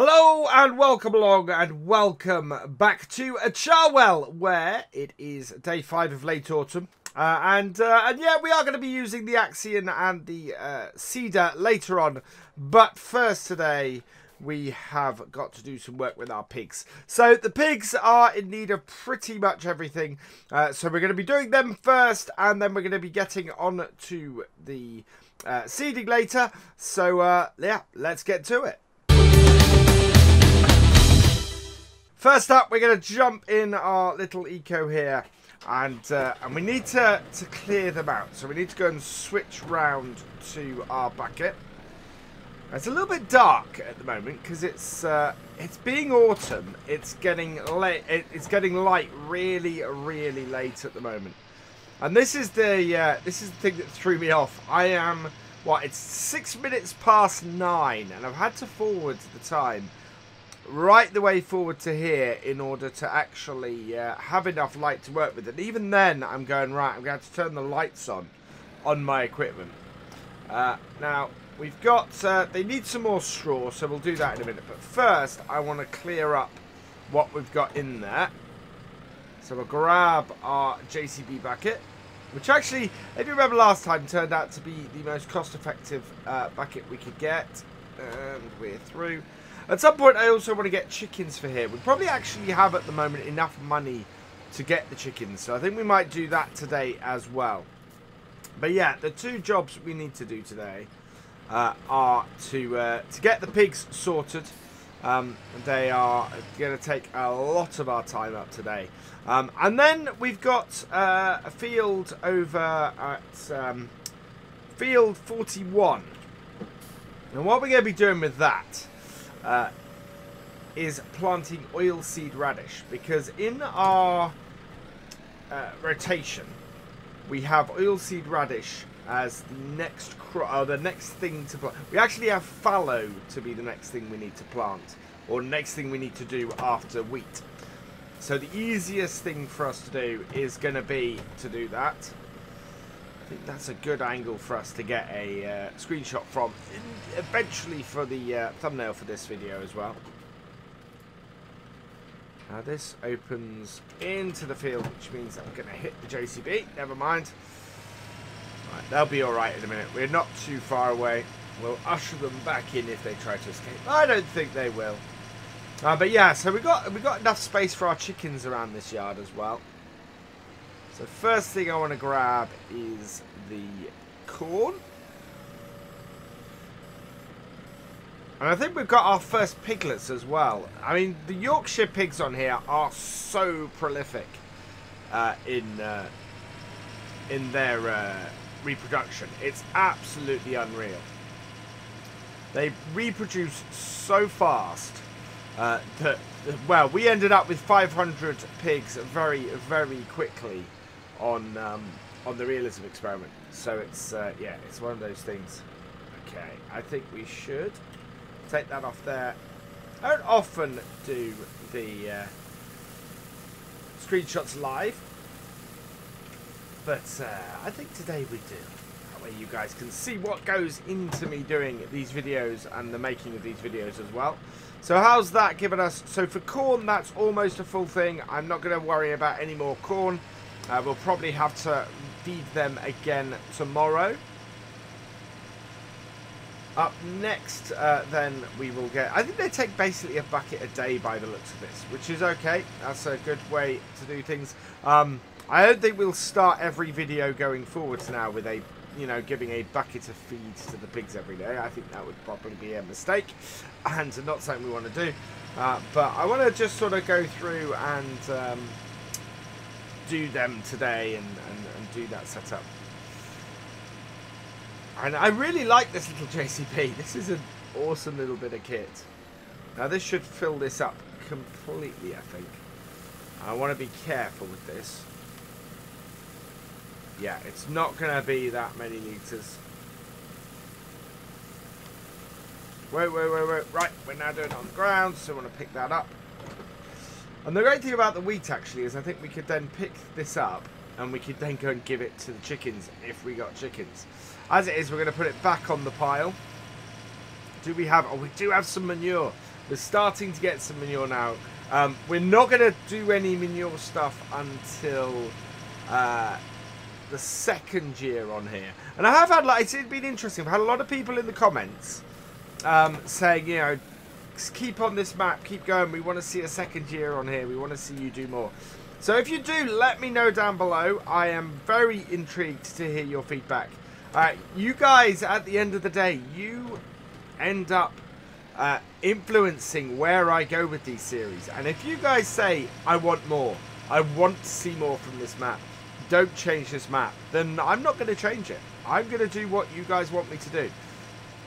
Hello and welcome along and welcome back to a Charwell where it is day five of late autumn. Uh, and uh, and yeah, we are going to be using the Axion and the uh, seeder later on. But first today, we have got to do some work with our pigs. So the pigs are in need of pretty much everything. Uh, so we're going to be doing them first, and then we're going to be getting on to the uh, seeding later. So uh, yeah, let's get to it. First up, we're going to jump in our little eco here. And uh, and we need to, to clear them out. So we need to go and switch round to our bucket. It's a little bit dark at the moment because it's uh, it's being autumn. It's getting late. It's getting light really, really late at the moment. And this is the uh, this is the thing that threw me off. I am what? It's six minutes past nine, and I've had to forward the time right the way forward to here in order to actually uh, have enough light to work with. And even then, I'm going, right, I'm going to, to turn the lights on on my equipment. Uh, now, we've got, uh, they need some more straw, so we'll do that in a minute. But first, I want to clear up what we've got in there. So we'll grab our JCB bucket, which actually, if you remember last time, turned out to be the most cost-effective uh, bucket we could get. And we're through. At some point, I also want to get chickens for here. We probably actually have at the moment enough money to get the chickens. So I think we might do that today as well. But yeah, the two jobs we need to do today uh, are to uh, to get the pigs sorted. Um, they are going to take a lot of our time up today. Um, and then we've got uh, a field over at um, field 41. And what we're going to be doing with that uh, is planting oilseed radish because in our uh, rotation we have oilseed radish as the next crop, or the next thing to plant. We actually have fallow to be the next thing we need to plant, or next thing we need to do after wheat. So the easiest thing for us to do is going to be to do that. I think that's a good angle for us to get a uh, screenshot from, eventually for the uh, thumbnail for this video as well. Now this opens into the field, which means I'm going to hit the JCB. Never mind. Right, they'll be alright in a minute. We're not too far away. We'll usher them back in if they try to escape. I don't think they will. Uh, but yeah, so we got we got enough space for our chickens around this yard as well. So first thing I want to grab is the corn. And I think we've got our first piglets as well. I mean, the Yorkshire pigs on here are so prolific uh, in uh, in their uh, reproduction. It's absolutely unreal. They reproduce so fast uh, that, well, we ended up with 500 pigs very, very quickly on um, on the realism experiment. So it's uh, yeah, it's one of those things. Okay, I think we should take that off there. I don't often do the uh, screenshots live, but uh, I think today we do. That way you guys can see what goes into me doing these videos and the making of these videos as well. So how's that given us? So for corn, that's almost a full thing. I'm not going to worry about any more corn. Uh, we'll probably have to feed them again tomorrow. Up next, uh, then we will get. I think they take basically a bucket a day by the looks of this, which is okay. That's a good way to do things. Um, I don't think we'll start every video going forwards now with a, you know, giving a bucket of feed to the pigs every day. I think that would probably be a mistake and not something we want to do. Uh, but I want to just sort of go through and um, do them today and, and, and do that setup. And I really like this little JCB. This is an awesome little bit of kit. Now this should fill this up completely, I think. I want to be careful with this. Yeah, it's not going to be that many litres. Wait, wait, wait, wait. Right, we're now doing it on the ground, so I want to pick that up. And the great thing about the wheat actually is I think we could then pick this up and we could then go and give it to the chickens if we got chickens. As it is, we're going to put it back on the pile. Do we have... Oh, we do have some manure. We're starting to get some manure now. Um, we're not going to do any manure stuff until uh, the second year on here. And I have had, like, it's been interesting. I've had a lot of people in the comments um, saying, you know, keep on this map, keep going. We want to see a second year on here. We want to see you do more. So if you do, let me know down below. I am very intrigued to hear your feedback. Uh, you guys, at the end of the day, you end up uh, influencing where I go with these series. And if you guys say, I want more, I want to see more from this map, don't change this map, then I'm not going to change it. I'm going to do what you guys want me to do.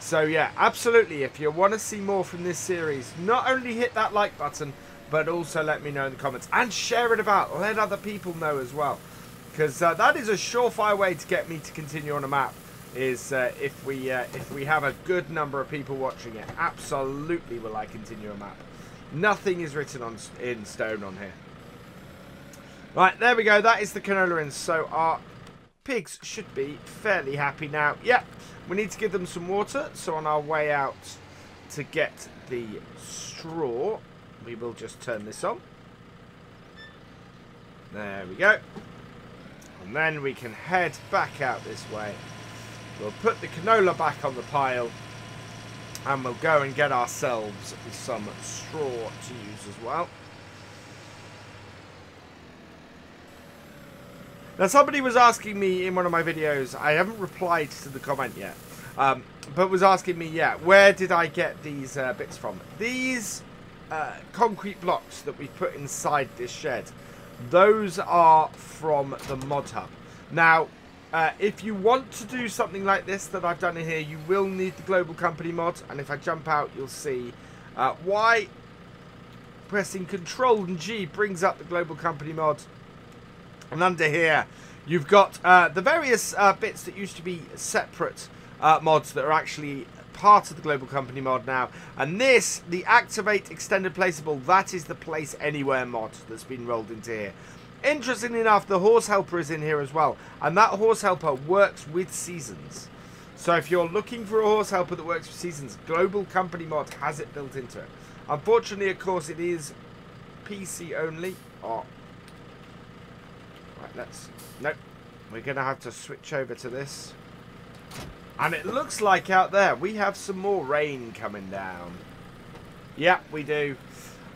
So yeah, absolutely, if you want to see more from this series, not only hit that like button, but also let me know in the comments. And share it about. Let other people know as well. Because uh, that is a surefire way to get me to continue on a map. Is uh, if we uh, if we have a good number of people watching it. Absolutely will I continue a map. Nothing is written on in stone on here. Right, there we go. That is the canola in. So our pigs should be fairly happy now. Yeah, we need to give them some water. So on our way out to get the straw, we will just turn this on. There we go. And then we can head back out this way. We'll put the canola back on the pile. And we'll go and get ourselves some straw to use as well. Now somebody was asking me in one of my videos, I haven't replied to the comment yet, um, but was asking me, yeah, where did I get these uh, bits from? These uh, concrete blocks that we put inside this shed, those are from the mod hub. Now, uh, if you want to do something like this that I've done in here, you will need the global company mod. And if I jump out, you'll see uh, why pressing Control and G brings up the global company mod. And under here, you've got uh, the various uh, bits that used to be separate uh, mods that are actually part of the global company mod now. And this, the Activate Extended Placeable, that is the Place Anywhere mod that's been rolled into here. Interestingly enough, the Horse Helper is in here as well. And that Horse Helper works with Seasons. So if you're looking for a Horse Helper that works with Seasons, Global Company mod has it built into it. Unfortunately, of course, it is PC only. Oh. Right, let's... Nope. We're going to have to switch over to this. And it looks like out there we have some more rain coming down. Yep, we do.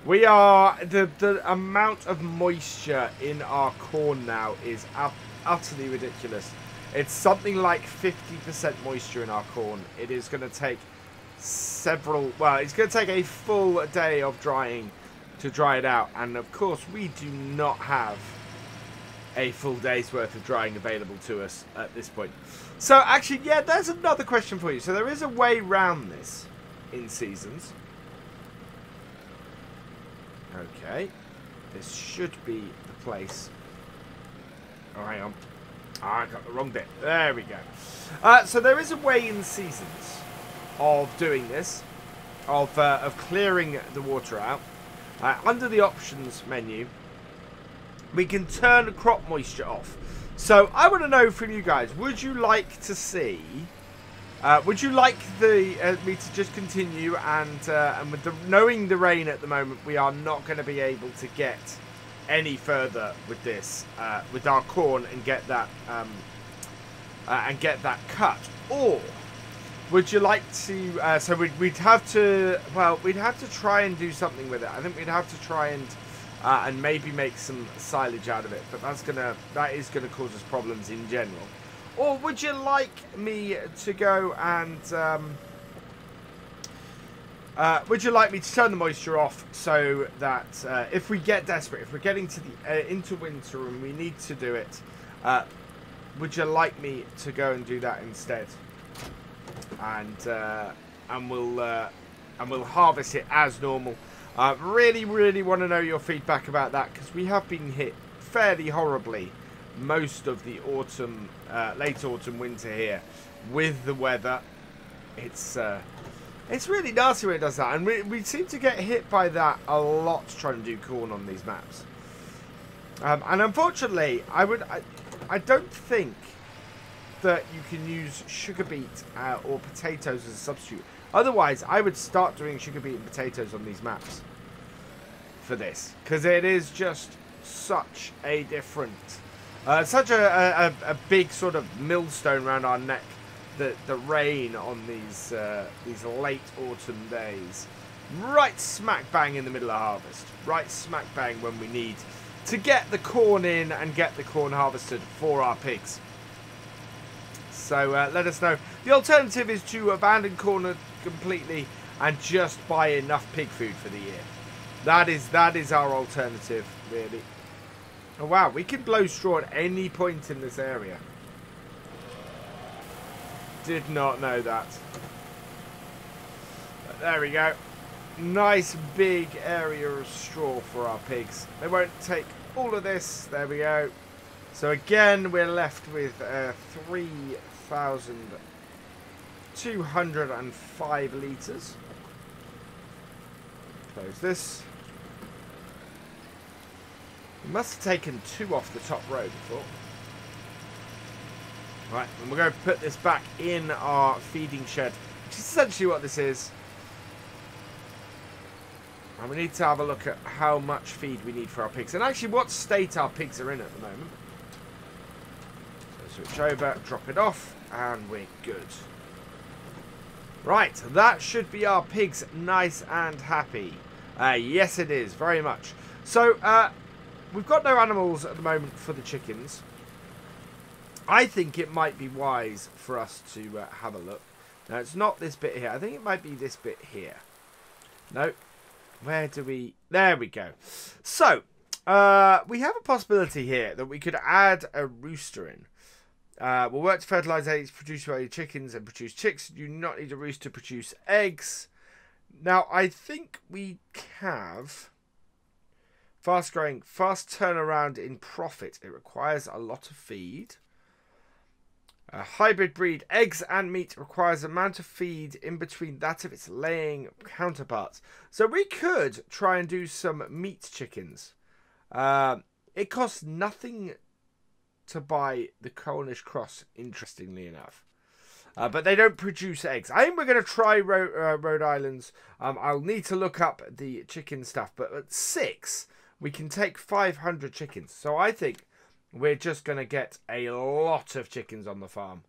We are... The, the amount of moisture in our corn now is utterly ridiculous. It's something like 50% moisture in our corn. It is going to take several... Well, it's going to take a full day of drying to dry it out. And, of course, we do not have a full day's worth of drying available to us at this point. So actually, yeah, there's another question for you. So there is a way round this in seasons. Okay. This should be the place. Oh, hang on. Oh, I got the wrong bit. There we go. Uh, so there is a way in seasons of doing this, of, uh, of clearing the water out. Uh, under the options menu, we can turn crop moisture off. So I want to know from you guys, would you like to see, uh, would you like the uh, me to just continue and uh, and with the knowing the rain at the moment, we are not going to be able to get any further with this, uh, with our corn and get that um, uh, and get that cut, or would you like to? Uh, so we'd, we'd have to, well, we'd have to try and do something with it. I think we'd have to try and uh, and maybe make some silage out of it. But that's gonna that is gonna cause us problems in general. Or would you like me to go and um, uh, would you like me to turn the moisture off so that uh, if we get desperate, if we're getting to the uh, into winter and we need to do it, uh, would you like me to go and do that instead? And uh, and we'll and we'll harvest it as normal. I uh, really, really want to know your feedback about that because we have been hit fairly horribly most of the autumn, uh, late autumn, winter here with the weather. It's uh, it's really nasty when it does that, and we, we seem to get hit by that a lot trying to do corn on these maps. Um, and unfortunately, I would I, I don't think that you can use sugar beet uh, or potatoes as a substitute. Otherwise, I would start doing sugar beet and potatoes on these maps for this. Because it is just such a different... Uh, such a, a, a, big sort of millstone around our neck. The, the rain on these, uh, these late autumn days. Right smack bang in the middle of harvest. Right smack bang when we need to get the corn in and get the corn harvested for our pigs. So uh, let us know. The alternative is to abandon corn completely and just buy enough pig food for the year. That is that is our alternative, really. Oh wow, we can blow straw at any point in this area. Did not know that. But there we go. Nice big area of straw for our pigs. They won't take all of this. There we go. So again, we're left with uh, 3,205 litres. Close this. We must have taken two off the top row before. Right, and we're going to put this back in our feeding shed, which is essentially what this is. And we need to have a look at how much feed we need for our pigs. And actually what state our pigs are in at the moment. So switch over, drop it off, and we're good. Right, that should be our pigs nice and happy. Uh, yes, it is, very much. So, uh, we've got no animals at the moment for the chickens. I think it might be wise for us to uh, have a look. Now, it's not this bit here. I think it might be this bit here. No. Where do we... There we go. So, uh, we have a possibility here that we could add a rooster in. Uh, we'll work to fertilize eggs produced by your chickens and produce chicks. You do not need a rooster to produce eggs. Now, I think we have fast growing, fast turnaround in profit. It requires a lot of feed. A hybrid breed, eggs and meat, requires amount of feed in between that of its laying counterparts. So we could try and do some meat chickens. Uh, it costs nothing to buy the Cornish cross, interestingly enough. Uh, but they don't produce eggs. I think we're going to try Ro uh, Rhode Islands. Um, I'll need to look up the chicken stuff. But at six, we can take 500 chickens. So I think we're just going to get a lot of chickens on the farm.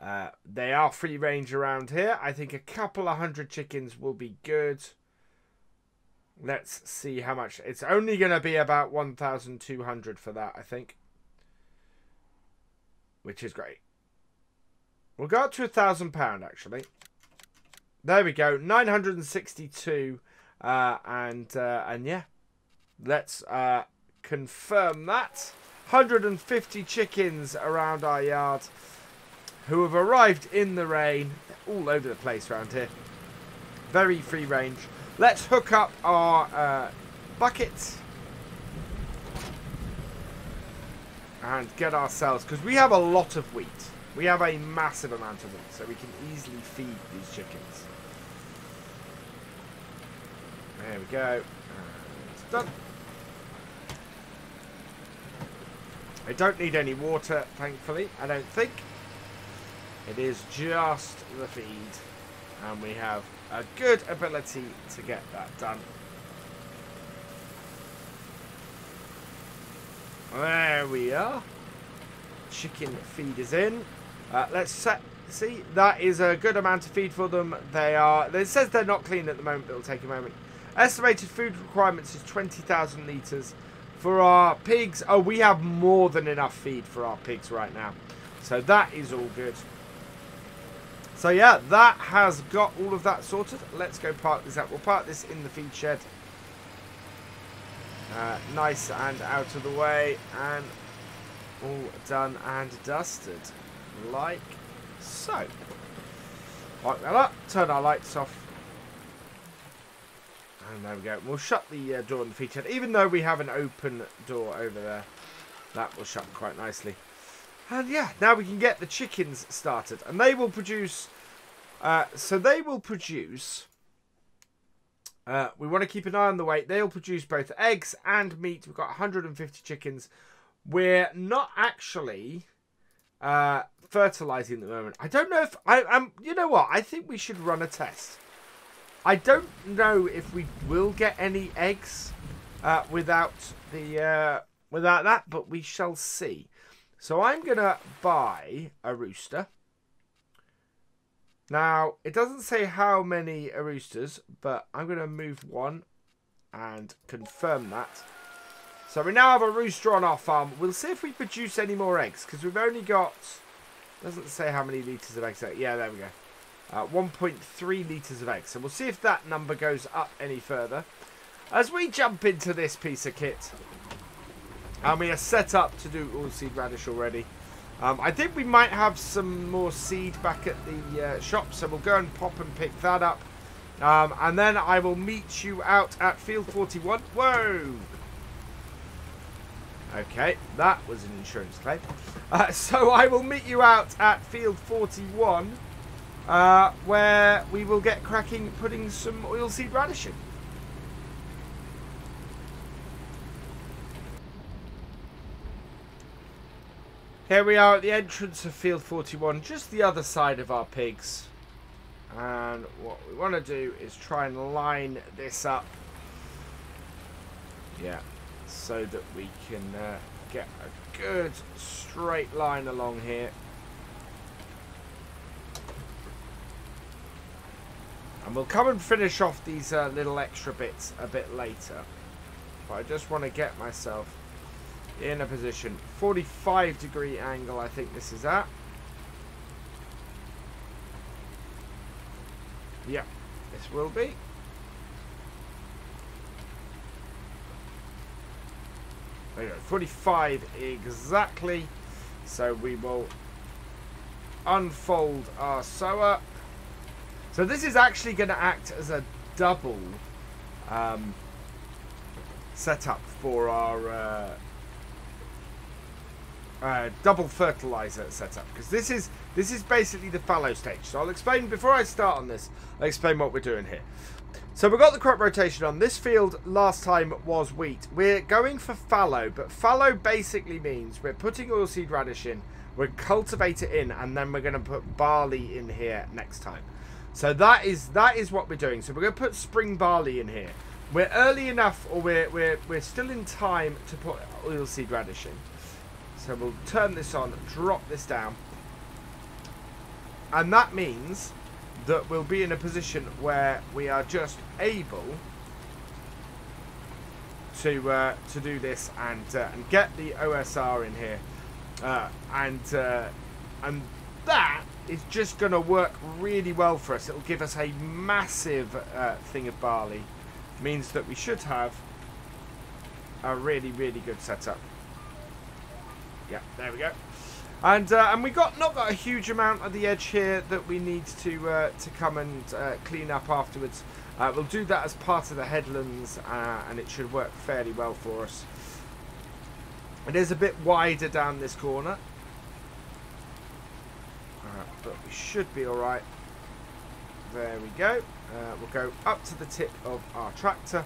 Uh, they are free range around here. I think a couple of hundred chickens will be good. Let's see how much. It's only going to be about 1,200 for that, I think. Which is great. We'll go up to a thousand pound actually. There we go, 962, uh, and uh, and yeah, let's uh, confirm that. 150 chickens around our yard who have arrived in the rain. All over the place around here. Very free range. Let's hook up our uh, bucket and get ourselves, because we have a lot of wheat. We have a massive amount of wheat, so we can easily feed these chickens. There we go. It's done. I don't need any water, thankfully, I don't think. It is just the feed. And we have a good ability to get that done. There we are. Chicken feed is in. Uh, let's set, see, that is a good amount of feed for them. They are, it says they're not clean at the moment, but it'll take a moment. Estimated food requirements is 20,000 litres. For our pigs, oh, we have more than enough feed for our pigs right now. So that is all good. So yeah, that has got all of that sorted. Let's go park this up. We'll park this in the feed shed. Uh, nice and out of the way. And all done and dusted like so. Lock that up, turn our lights off. And there we go. We'll shut the uh, door in the feature. Even though we have an open door over there, that will shut quite nicely. And yeah, now we can get the chickens started. And they will produce... Uh, so they will produce... Uh, we want to keep an eye on the weight. They'll produce both eggs and meat. We've got 150 chickens. We're not actually uh, fertilizing at the moment. I don't know if I am. You know what? I think we should run a test. I don't know if we will get any eggs uh, without the uh, without that, but we shall see. So I'm gonna buy a rooster. Now it doesn't say how many roosters, but I'm gonna move one and confirm that. So we now have a rooster on our farm. We'll see if we produce any more eggs because we've only got. Doesn't say how many litres of eggs. Yeah, there we go. Uh, 1.3 litres of eggs. So we'll see if that number goes up any further. As we jump into this piece of kit, and we are set up to do oilseed radish already. Um, I think we might have some more seed back at the uh, shop, so we'll go and pop and pick that up. Um, and then I will meet you out at field 41. Whoa! Okay, that was an insurance claim. Uh, so I will meet you out at field 41, uh, where we will get cracking putting some oilseed radish in. Here we are at the entrance of field 41, just the other side of our pigs. And what we want to do is try and line this up. Yeah, so that we can uh, get a good straight line along here. And we'll come and finish off these uh, little extra bits a bit later. But I just want to get myself in a position. 45 degree angle I think this is at. Yeah, this will be. There you go, 45 exactly. So we will unfold our sower. So this is actually going to act as a double um, setup for our uh, uh, double fertilizer setup because this is this is basically the fallow stage. So I'll explain before I start on this. I'll explain what we're doing here. So we've got the crop rotation on. This field last time was wheat. We're going for fallow, but fallow basically means we're putting oilseed radish in, we cultivate it in, and then we're going to put barley in here next time. So that is that is what we're doing. So we're going to put spring barley in here. We're early enough, or we're we're we're still in time to put oilseed radish in. So we'll turn this on, drop this down. And that means that we'll be in a position where we are just able to uh, to do this and uh, and get the OSR in here, uh, and uh, and that is just going to work really well for us. It'll give us a massive uh, thing of barley, means that we should have a really really good setup. Yeah, there we go. And uh, and we got not got a huge amount of the edge here that we need to uh, to come and uh, clean up afterwards. Uh, we'll do that as part of the headlands, uh, and it should work fairly well for us. It is a bit wider down this corner, uh, but we should be all right. There we go. we'll go up to the tip of our tractor.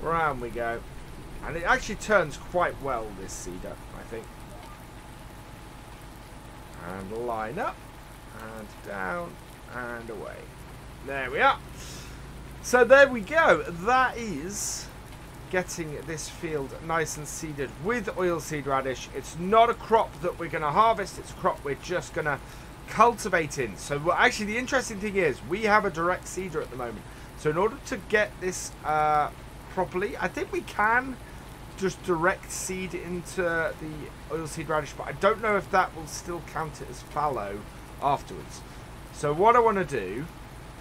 Round we go, and it actually turns quite well this think and line up and down and away. There we are. So there we go. That is getting this field nice and seeded with oilseed radish. It's not a crop that we're going to harvest. It's a crop we're just going to cultivate in. So actually the interesting thing is we have a direct seeder at the moment. So in order to get this uh, properly, I think we can just direct seed into the oilseed radish, but I don't know if that will still count it as fallow afterwards. So what I want to do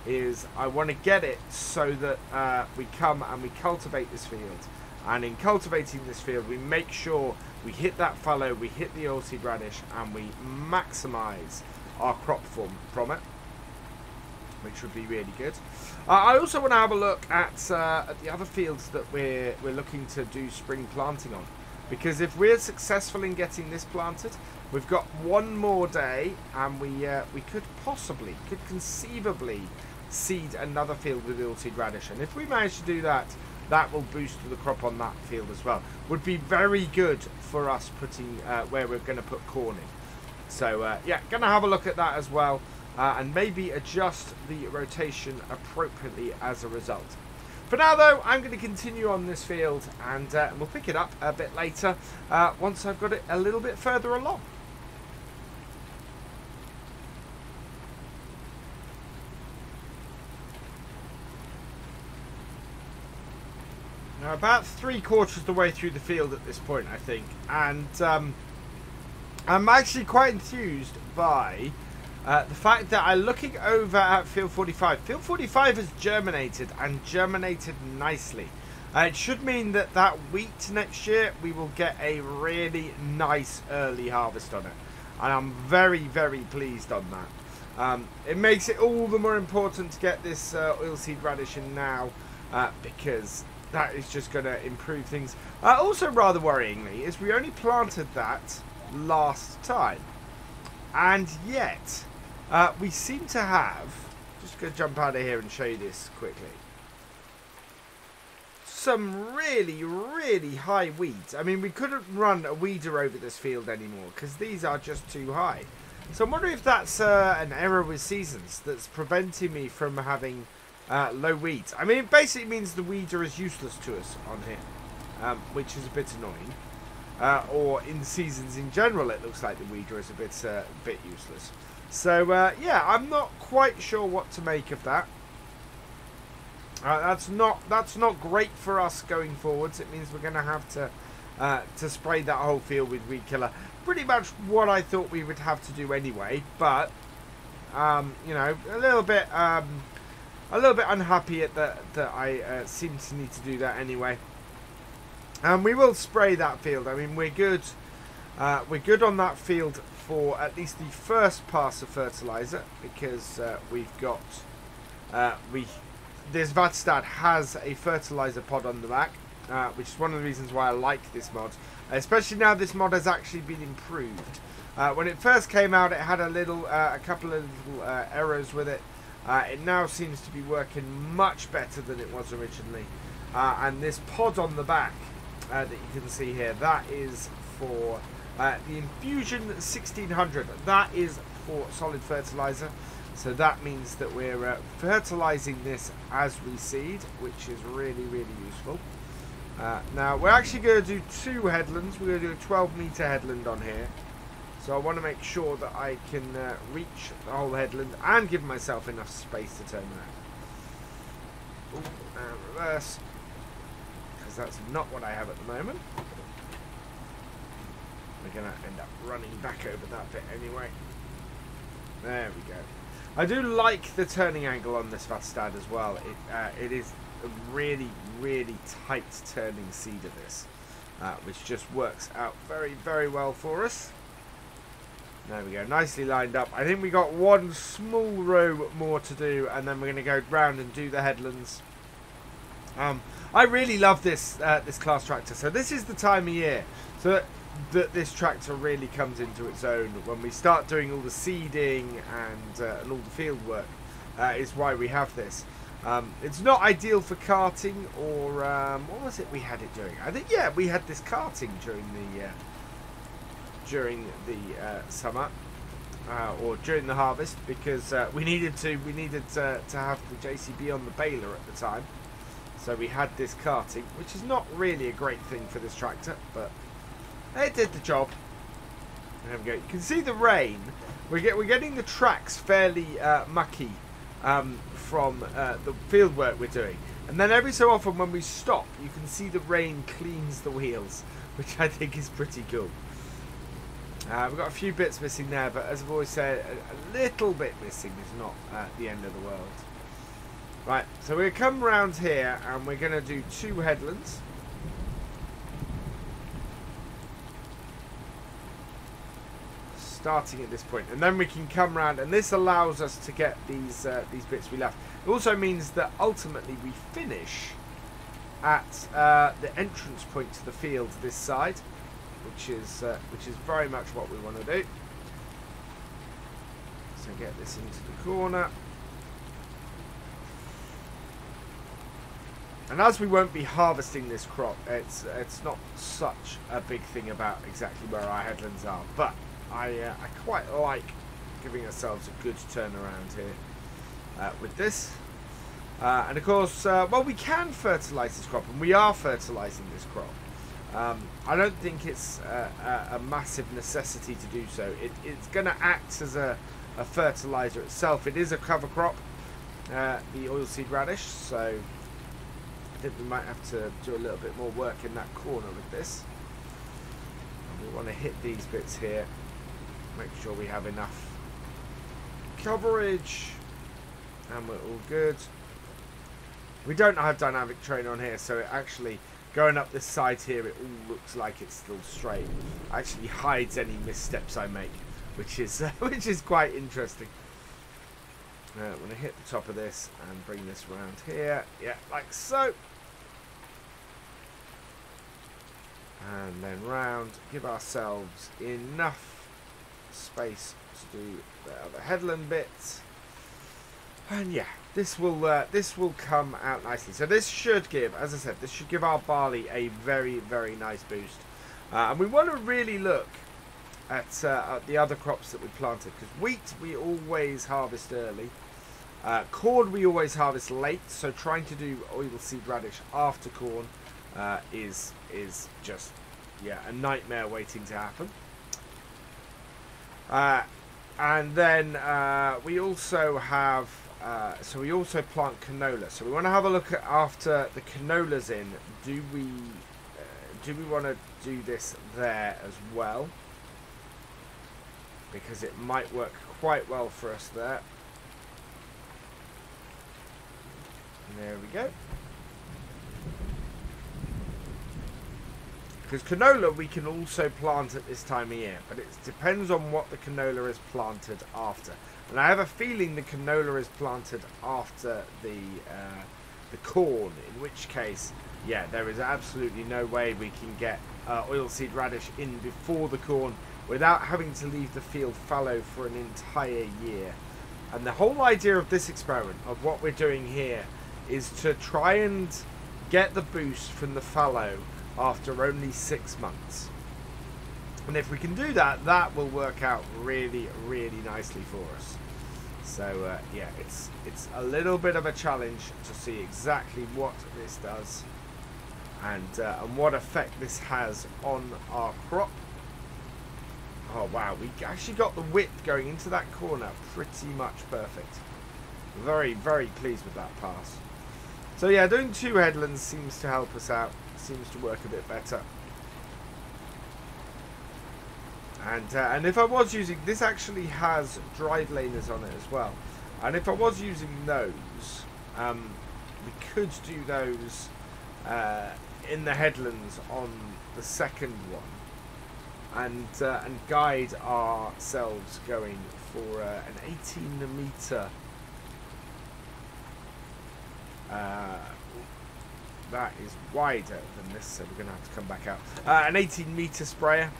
is I want to get it so that uh, we come and we cultivate this field. And in cultivating this field, we make sure we hit that fallow, we hit the oilseed radish, and we maximise our crop form from it, which would be really good. Uh, I also want to have a look at, uh, at the other fields that we're, we're looking to do spring planting on. Because if we're successful in getting this planted, we've got one more day and we uh, we could possibly, could conceivably seed another field with oilseed radish. And if we manage to do that, that will boost the crop on that field as well. Would be very good for us putting uh, where we're going to put corn in. So uh, yeah, gonna have a look at that as well, uh, and maybe adjust the rotation appropriately as a result. For now, though, I'm going to continue on this field, and uh, we'll pick it up a bit later uh, once I've got it a little bit further along. Now, about three quarters of the way through the field at this point, I think, and um, I'm actually quite enthused by uh, the fact that I'm looking over at field 45. Field 45 has germinated and germinated nicely. Uh, it should mean that that wheat next year we will get a really nice early harvest on it, and I'm very very pleased on that. Um, it makes it all the more important to get this uh, oilseed radish in now uh, because that is just going to improve things. Uh, also, rather worryingly, is we only planted that last time. And yet, uh, we seem to have... Just going to jump out of here and show you this quickly. Some really, really high weeds. I mean, we couldn't run a weeder over this field anymore because these are just too high. So I'm wondering if that's uh, an error with seasons that's preventing me from having uh, low weeds. I mean, it basically means the weeder is useless to us on here, um, which is a bit annoying. Uh, or in seasons in general, it looks like the weeder is a bit, uh, bit useless. So, uh, yeah, I'm not quite sure what to make of that. Uh, that's not that's not great for us going forwards. It means we're going to have to uh, to spray that whole field with weed killer. Pretty much what I thought we would have to do anyway, but um, you know, a little bit um, a little bit unhappy at that that I uh, seem to need to do that anyway. And um, we will spray that field. I mean, we're good. Uh, we're good on that field for at least the first pass of fertilizer because uh, we've got uh, we this Vaderstad has a fertilizer pod on the back, uh, which is one of the reasons why I like this mod, especially now this mod has actually been improved. Uh, when it first came out, it had a little, uh, a couple of little errors with it. Uh, it now seems to be working much better than it was originally. Uh, and this pod on the back uh, that you can see here, that is for uh, the Infusion 1600. That is for solid fertilizer. So that means that we're uh, fertilizing this as we seed, which is really, really useful. Uh, now, we're actually going to do two headlands. We're going to do a 12 meter headland on here. So I want to make sure that I can uh, reach the whole headland and give myself enough space to turn around. Ooh, reverse. Because that's not what I have at the moment. We're going to end up running back over that bit anyway. There we go. I do like the turning angle on this Vaderstad as well. It, uh, it is a really, really tight turning seed of this. Uh, which just works out very, very well for us. There we go, nicely lined up. I think we got one small row more to do, and then we're going to go round and do the headlands. Um, I really love this uh, this Claas tractor. So this is the time of year so that, this tractor really comes into its own when we start doing all the seeding and uh, and all the field work. Uh, is why we have this. Um, it's not ideal for carting or um, what was it we had it doing? I think yeah we had this carting during the uh, during the uh, summer uh, or during the harvest because uh, we needed to we needed to, to have the JCB on the baler at the time. So we had this carting, which is not really a great thing for this tractor, but it did the job. There we go. You can see the rain. We get we're getting the tracks fairly uh, mucky um, from uh, the field work we're doing. And then every so often when we stop, you can see the rain cleans the wheels, which I think is pretty cool. Uh, we've got a few bits missing there, but as I've always said, a, a little bit missing is not uh, the end of the world. Right, so we're come around here and we're going to do two headlands. Starting at this point, and then we can come around, and this allows us to get these uh, these bits we left. It also means that ultimately we finish at uh, the entrance point to the field this side which is uh, which is very much what we want to do. So get this into the corner. And as we won't be harvesting this crop, it's it's not such a big thing about exactly where our headlands are. But I, uh, I quite like giving ourselves a good turnaround here uh, with this. Uh, and of course, uh, well, we can fertilise this crop, and we are fertilising this crop. Um, I don't think it's a, a, massive necessity to do so. It, it's going to act as a, a, fertilizer itself. It is a cover crop, uh, the oilseed radish, so I think we might have to do a little bit more work in that corner with this. And we want to hit these bits here, make sure we have enough coverage, and we're all good. We don't have dynamic train on here, so it actually Going up this side here, it all looks like it's still straight. Actually hides any missteps I make, which is uh, which is quite interesting. Uh, I'm going to hit the top of this and bring this round here. Yeah, like so. And then round. Give ourselves enough space to do the other headland bits. And yeah, this will uh, this will come out nicely. So this should give, as I said, this should give our barley a very very nice boost. Uh, and we want to really look at, uh, at the other crops that we planted because wheat we always harvest early. Uh, corn we always harvest late. So trying to do oilseed radish after corn uh, is is just yeah a nightmare waiting to happen. Uh, and then we also have uh, so we also plant canola. So we want to have a look at after the canola's in. Do we uh, do we want to do this there as well? Because it might work quite well for us there. There we go. Because canola we can also plant at this time of year, but it depends on what the canola is planted after. And I have a feeling the canola is planted after the uh, the corn, in which case, yeah, there is absolutely no way we can get uh, oilseed radish in before the corn without having to leave the field fallow for an entire year. And the whole idea of this experiment, of what we're doing here, is to try and get the boost from the fallow after only six months. And if we can do that, that will work out really, really nicely for us. So uh, yeah, it's it's a little bit of a challenge to see exactly what this does and uh, and what effect this has on our crop. Oh wow, we actually got the width going into that corner pretty much perfect. Very, very pleased with that pass. So yeah, doing two headlands seems to help us out. Seems to work a bit better. And, uh, and if I was using, this actually has drive laners on it as well. And if I was using those, um, we could do those uh, in the headlands on the second one. And, uh, and guide ourselves going for uh, an 18 meter uh, that is wider than this, so we're going to have to come back out. Uh, an 18 meter sprayer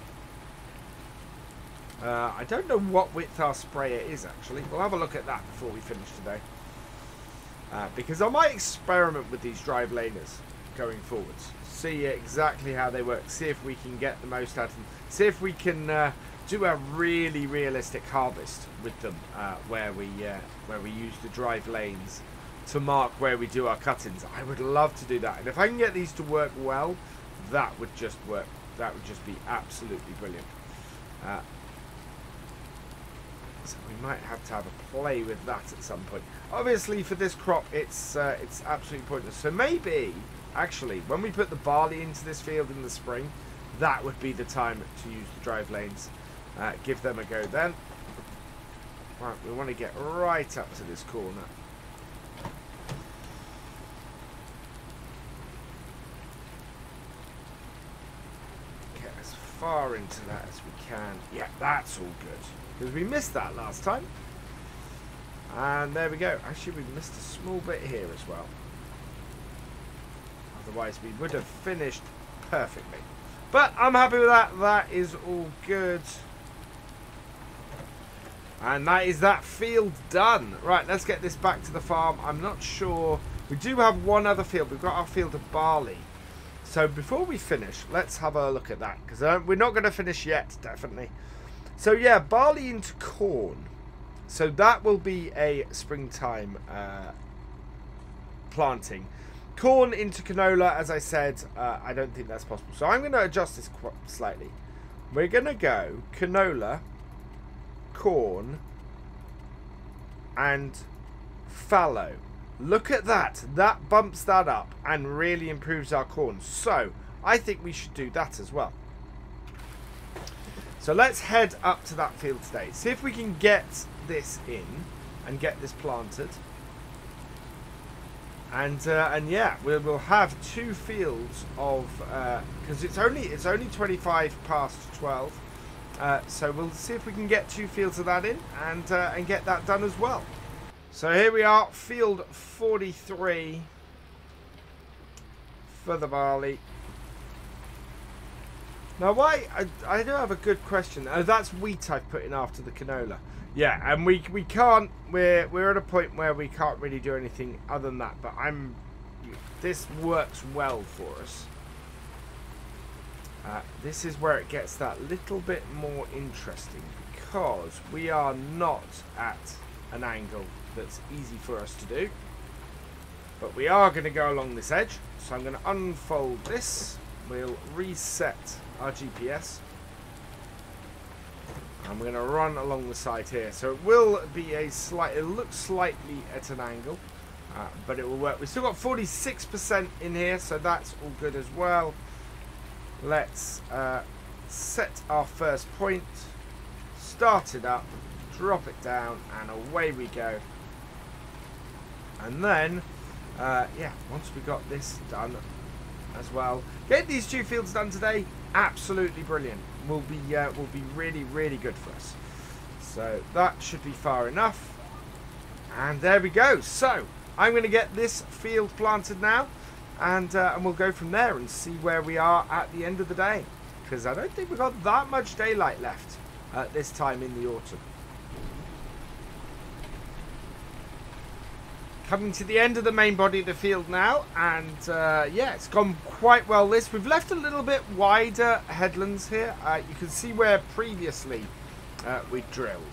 uh, I don't know what width our sprayer is actually. We'll have a look at that before we finish today. Uh, because I might experiment with these drive laners going forwards. See exactly how they work. See if we can get the most out of them. See if we can uh, do a really realistic harvest with them uh, where we uh, where we use the drive lanes to mark where we do our cuttings. I would love to do that. And if I can get these to work well, that would just work. That would just be absolutely brilliant. Uh, so we might have to have a play with that at some point. Obviously, for this crop, it's uh, it's absolutely pointless. So maybe, actually, when we put the barley into this field in the spring, that would be the time to use the drive lanes. Uh, give them a go then. Right, we want to get right up to this corner. Get as far into that as we can. Yeah, that's all good. Because we missed that last time. And there we go. Actually, we missed a small bit here as well. Otherwise, we would have finished perfectly. But I'm happy with that. That is all good. And that is that field done. Right, let's get this back to the farm. I'm not sure. We do have one other field. We've got our field of barley. So before we finish, let's have a look at that. Because uh, we're not going to finish yet, definitely. So yeah, barley into corn. So that will be a springtime uh, planting. Corn into canola, as I said, uh, I don't think that's possible. So I'm going to adjust this slightly. We're going to go canola, corn, and fallow. Look at that. That bumps that up and really improves our corn. So I think we should do that as well. So let's head up to that field today. See if we can get this in and get this planted. And uh, and yeah, we will have two fields of because uh, it's only it's only 25 past 12. Uh, so we'll see if we can get two fields of that in and uh, and get that done as well. So here we are, field 43 for the barley. Now, why? I, I do have a good question. Oh, that's wheat I've put in after the canola. Yeah, and we we can't. We're we're at a point where we can't really do anything other than that. But I'm. This works well for us. Uh, this is where it gets that little bit more interesting because we are not at an angle that's easy for us to do. But we are going to go along this edge. So I'm going to unfold this. We'll reset our GPS. And we're going to run along the side here. So it will be a slight, it looks slightly at an angle, uh, but it will work. We've still got 46% in here, so that's all good as well. Let's uh, set our first point, start it up, drop it down, and away we go. And then, uh, yeah, once we got this done as well, get these two fields done today, absolutely brilliant. Will be uh, will be really really good for us. So that should be far enough. And there we go. So I'm going to get this field planted now, and uh, and we'll go from there and see where we are at the end of the day. Because I don't think we've got that much daylight left at this time in the autumn. Coming to the end of the main body of the field now and uh, yeah it's gone quite well this. We've left a little bit wider headlands here. Uh, you can see where previously uh, we drilled.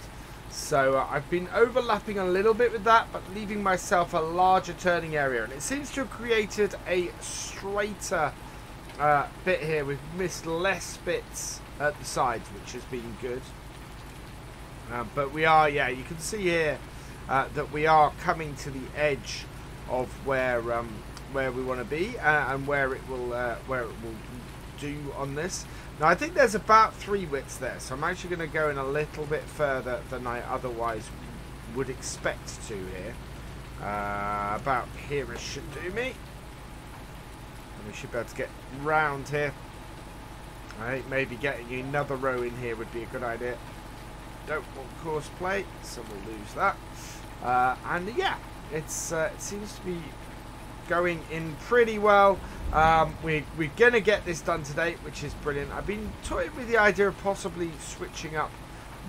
So uh, I've been overlapping a little bit with that but leaving myself a larger turning area and it seems to have created a straighter uh, bit here. We've missed less bits at the sides which has been good. Uh, but we are yeah you can see here uh, that we are coming to the edge of where um, where we want to be uh, and where it will uh, where it will do on this. Now I think there's about three widths there, so I'm actually going to go in a little bit further than I otherwise would expect to here. Uh, about here it should do me. And we should be able to get round here. I think maybe getting another row in here would be a good idea. Don't want course plate, so we'll lose that. Uh, and yeah, it's uh, it seems to be going in pretty well. Um, we, we're going to get this done today, which is brilliant. I've been toying with the idea of possibly switching up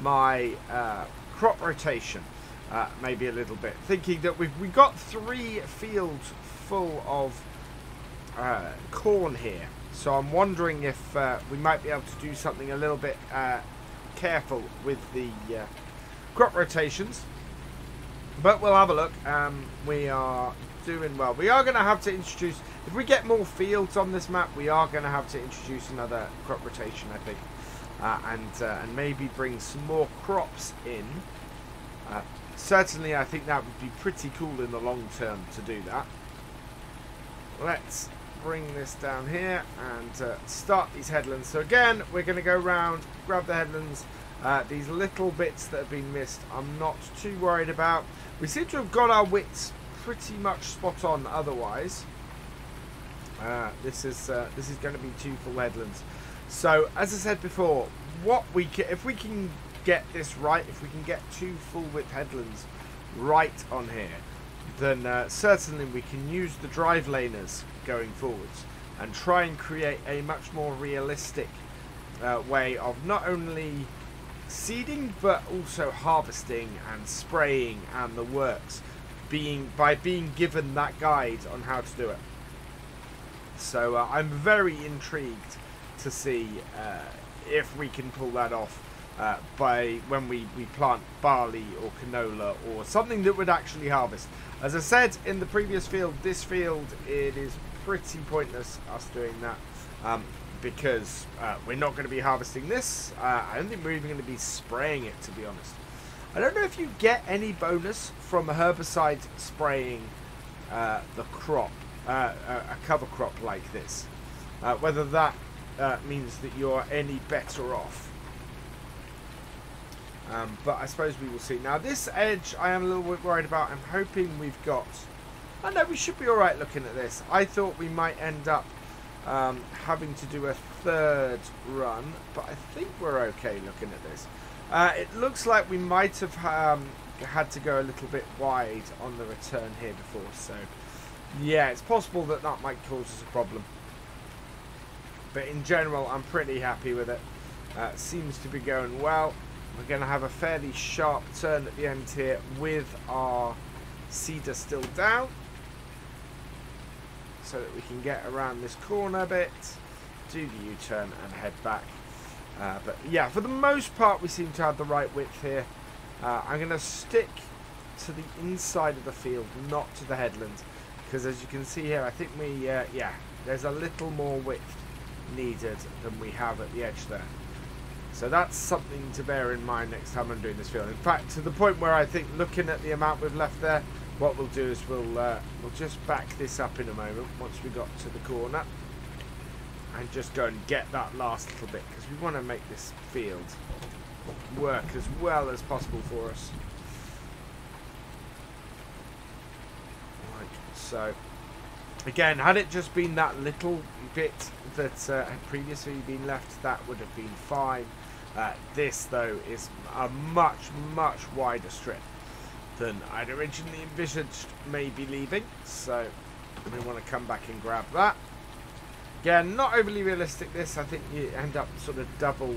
my uh, crop rotation uh, maybe a little bit. Thinking that we've, we've got three fields full of uh, corn here. So I'm wondering if uh, we might be able to do something a little bit uh, careful with the crop rotations. But we'll have a look. Um, we are doing well. We are going to have to introduce, if we get more fields on this map, we are going to have to introduce another crop rotation, I think. Uh, and, uh, and maybe bring some more crops in. Uh, certainly, I think that would be pretty cool in the long term to do that. Let's bring this down here and uh, start these headlands. So again, we're going to go around, grab the headlands. Uh, these little bits that have been missed, I'm not too worried about. We seem to have got our wits pretty much spot on otherwise. Uh, this is uh, this is going to be two full headlands. So as I said before, what we can, if we can get this right, if we can get two full width headlands right on here, then uh, certainly we can use the drive laners going forwards and try and create a much more realistic uh, way of not only seeding but also harvesting and spraying and the works being by being given that guide on how to do it so uh, I'm very intrigued to see uh, if we can pull that off uh, by when we, we plant barley or canola or something that would actually harvest. As I said in the previous field, this field, it is pretty pointless us doing that um, because uh, we're not going to be harvesting this. Uh, I don't think we're even going to be spraying it, to be honest. I don't know if you get any bonus from a herbicide spraying uh, the crop, uh, a cover crop like this. Uh, whether that uh, means that you're any better off. Um, but I suppose we will see. Now this edge I am a little bit worried about. I'm hoping we've got... I know we should be alright looking at this. I thought we might end up um, having to do a third run, but I think we're okay looking at this. Uh, it looks like we might have um, had to go a little bit wide on the return here before, so yeah, it's possible that that might cause us a problem. But in general, I'm pretty happy with it. Uh, seems to be going well. We're going to have a fairly sharp turn at the end here with our seeder still down. So that we can get around this corner a bit, do the U-turn and head back. Uh, but yeah, for the most part, we seem to have the right width here. Uh, I'm going to stick to the inside of the field, not to the headland. Because as you can see here, I think we, uh, yeah, there's a little more width needed than we have at the edge there. So that's something to bear in mind next time I'm doing this field. In fact, to the point where I think looking at the amount we've left there, what we'll do is we'll uh, we'll just back this up in a moment once we got to the corner and just go and get that last little bit because we want to make this field work as well as possible for us. Like so. Again, had it just been that little bit that uh, had previously been left, that would have been fine. Uh, this, though, is a much, much wider strip than I'd originally envisaged maybe leaving. So we want to come back and grab that. Again, not overly realistic this. I think you end up sort of double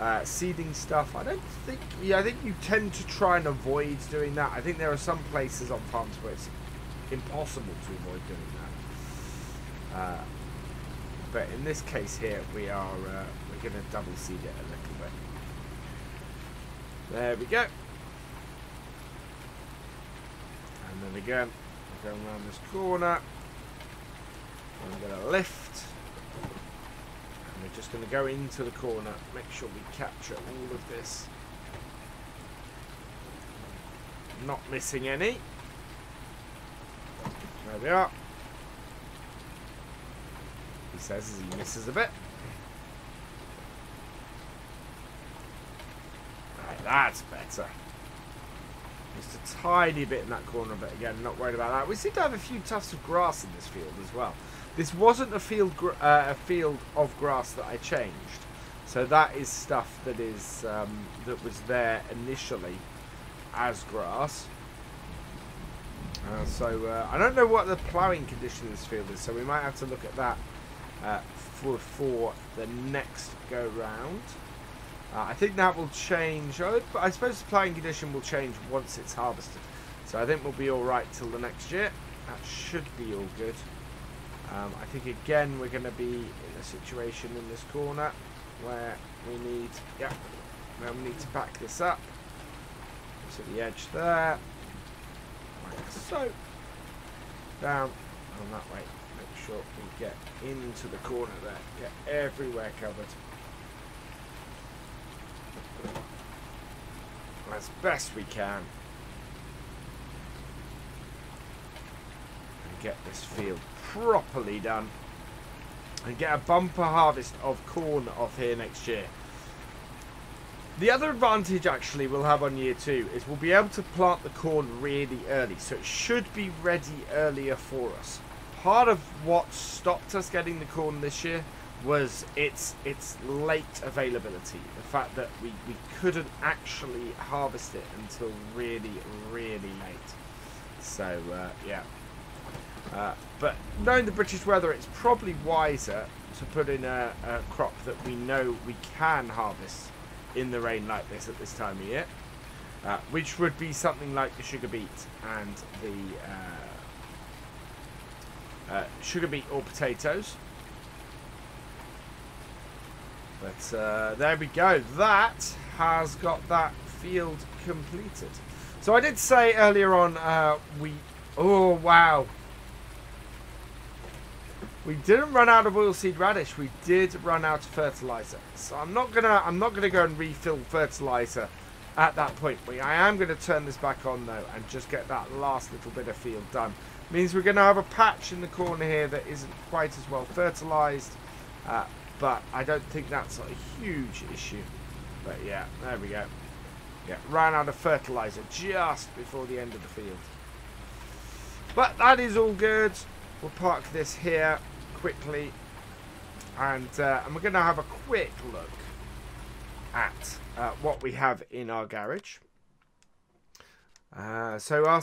uh, seeding stuff. I don't think... Yeah, I think you tend to try and avoid doing that. I think there are some places on farms where it's impossible to avoid doing that. Uh, but in this case here, we are uh, we're going to double seed it a little bit. There we go. And then again, we're going around this corner. I'm going to lift. And we're just going to go into the corner, make sure we capture all of this. Not missing any. There we are. He says as he misses a bit. Right, that's better. Just a tiny bit in that corner, but again, not worried about that. We seem to have a few tufts of grass in this field as well. This wasn't a field, uh, a field of grass that I changed, so that is stuff that is um, that was there initially as grass. Uh, so uh, I don't know what the ploughing condition of this field is, so we might have to look at that uh, for, for the next go round. Uh, I think that will change, I suppose the ploughing condition will change once it's harvested. So I think we'll be alright till the next year. That should be all good. Um, I think again we're going to be in a situation in this corner where we need, yeah, where we need to back this up. To the edge there like so. Down and that way. Make sure we get into the corner there. Get everywhere covered. As best we can. And get this field properly done. And get a bumper harvest of corn off here next year. The other advantage actually we'll have on year two is we'll be able to plant the corn really early, so it should be ready earlier for us. Part of what stopped us getting the corn this year was its its late availability. The fact that we, we couldn't actually harvest it until really, really late. So, uh, yeah. Uh, but knowing the British weather, it's probably wiser to put in a, a crop that we know we can harvest in the rain like this at this time of year. Uh, which would be something like the sugar beet and the uh, uh, sugar beet or potatoes. But uh, there we go. That has got that field completed. So I did say earlier on, uh, we... Oh, wow. We didn't run out of oilseed radish. We did run out of fertilizer. So I'm not gonna I'm not gonna go and refill fertilizer at that point. We, I am gonna turn this back on though and just get that last little bit of field done. Means we're gonna have a patch in the corner here that isn't quite as well fertilized. Uh, but I don't think that's a huge issue. But yeah, there we go. Yeah, ran out of fertilizer just before the end of the field. But that is all good. We'll park this here quickly. And, uh, and we're going to have a quick look at uh, what we have in our garage. Uh, so our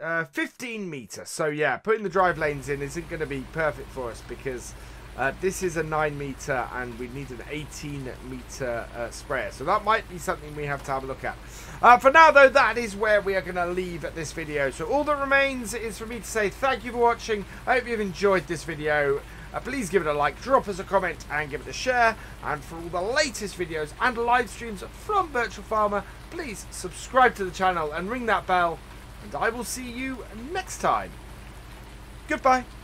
uh, 15 meter. So yeah, putting the drive lanes in isn't going to be perfect for us because uh, this is a 9 meter and we need an 18 meter uh, sprayer. So that might be something we have to have a look at. Uh, for now though, that is where we are going to leave this video. So all that remains is for me to say thank you for watching. I hope you've enjoyed this video. Uh, please give it a like, drop us a comment and give it a share. And for all the latest videos and live streams from Virtual Farmer, please subscribe to the channel and ring that bell. And I will see you next time. Goodbye.